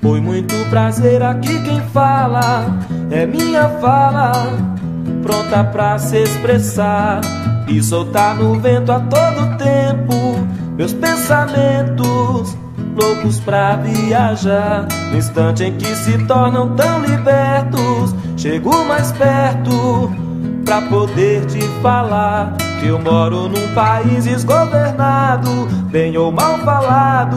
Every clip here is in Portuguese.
Foi muito prazer aqui quem fala é minha fala, pronta pra se expressar e soltar no vento a todo tempo meus pensamentos loucos pra viajar. No instante em que se tornam tão libertos, chego mais perto pra poder te falar que eu moro num país desgovernado, bem ou mal falado,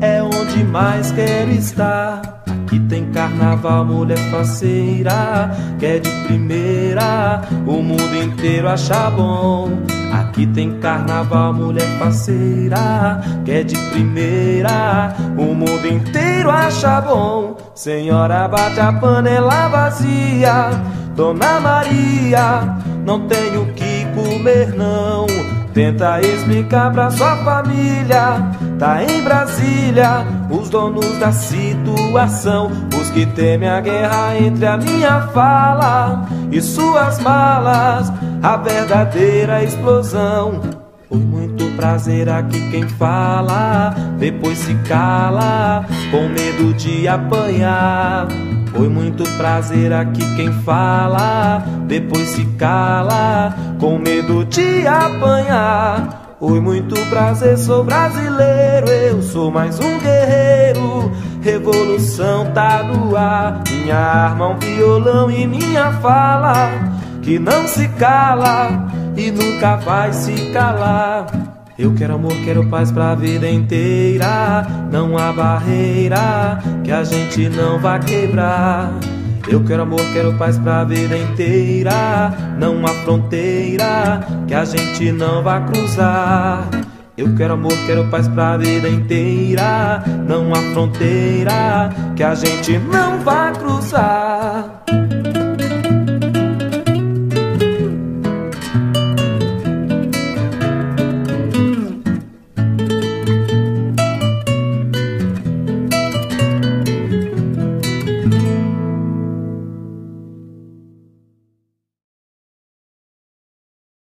é onde mais quero estar. Aqui tem carnaval, mulher faceira, que é de primeira, o mundo inteiro acha bom. Aqui tem carnaval, mulher faceira, que é de primeira, o mundo inteiro acha bom. Senhora, bate a panela vazia, Dona Maria, não tenho que comer não. Tenta explicar pra sua família. Tá em Brasília, os donos da situação. Os que temem a guerra entre a minha fala e suas malas. A verdadeira explosão. Foi muito prazer aqui quem fala, depois se cala, com medo de apanhar. Foi muito prazer aqui quem fala, depois se cala, com medo de apanhar. Oi, muito prazer, sou brasileiro, eu sou mais um guerreiro. Revolução tá no ar, minha arma, um violão e minha fala, que não se cala e nunca vai se calar. Eu quero amor, quero paz pra vida inteira. Não há barreira que a gente não vai quebrar. Eu quero amor, quero paz pra vida inteira. Não há fronteira que a gente não vai cruzar. Eu quero amor, quero paz pra vida inteira. Não há fronteira que a gente não vai cruzar.